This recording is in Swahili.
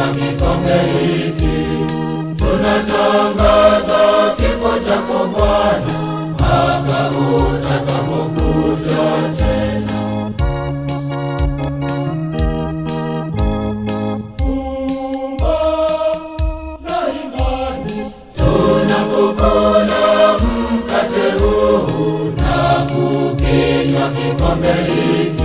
cha kikombe hiki tunatangaza kifo chako Bwana mpaka utakapokuja tena. Fumba na imani, tunapokula mkate huu na kukinywa kikombe hiki